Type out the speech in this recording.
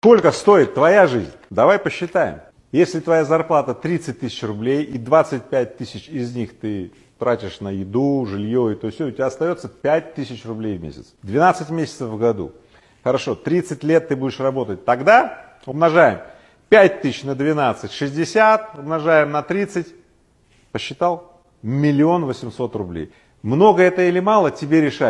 Сколько стоит твоя жизнь? Давай посчитаем. Если твоя зарплата 30 тысяч рублей и 25 тысяч из них ты тратишь на еду, жилье и то все, у тебя остается 5 тысяч рублей в месяц. 12 месяцев в году. Хорошо, 30 лет ты будешь работать. Тогда умножаем 5 тысяч на 12, 60, умножаем на 30, посчитал? Миллион восемьсот рублей. Много это или мало, тебе решать.